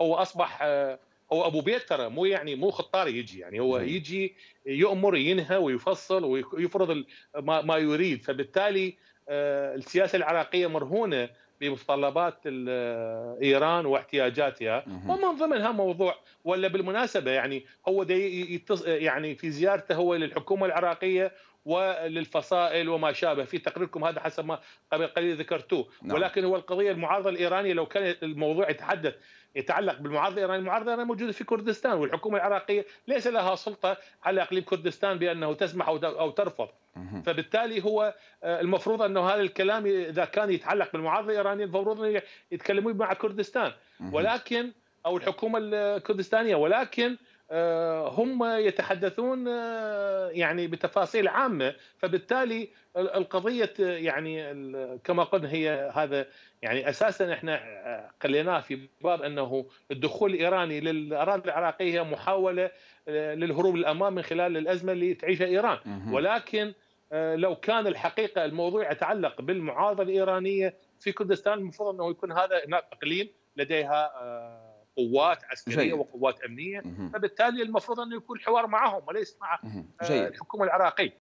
هو أصبح هو أبو بيت ترى مو يعني مو خطار يجي يعني هو. يجي يؤمر ينهى ويفصل ويفرض ما يريد فبالتالي آه، السياسة العراقية مرهونة بمتطلبات إيران واحتياجاتها. ومن ضمنها موضوع ولا بالمناسبة يعني هو. يعني في زيارته هو للحكومة العراقية وللفصائل وما شابه في تقريركم هذا حسب ما قبل قليل ذكرتوه نعم. ولكن هو القضية المعارضة الإيرانية لو كان الموضوع يتحدث يتعلق بالمعارضة الإيرانية، المعارضة الإيرانية موجودة في كردستان والحكومة العراقية ليس لها سلطة على إقليم كردستان بأنه تسمح أو ترفض،. فبالتالي هو آه، المفروض أنه هذا الكلام إذا كان يتعلق بالمعارضة الايرانيه المفروض يتكلمون مع كردستان،. ولكن أو الحكومة الكردستانية ولكن آه، هم يتحدثون آه، يعني بتفاصيل عامة فبالتالي ال- القضية آه، يعني كما قلنا هي هذا يعني أساسا إحنا آه، خليناه في باب أنه الدخول الإيراني للأراضي العراقية محاولة آه، للهروب للأمام من خلال الأزمة اللي تعيشها إيران. ولكن آه، لو كان الحقيقة الموضوع يتعلق بالمعارضة الإيرانية في كردستان المفروض أنه يكون هذا هناك إقليم لديها آه، قوات عسكرية جيد. وقوات أمنية. فبالتالي المفروض أنه يكون حوار معهم وليس مع. آه، جيد الحكومة العراقية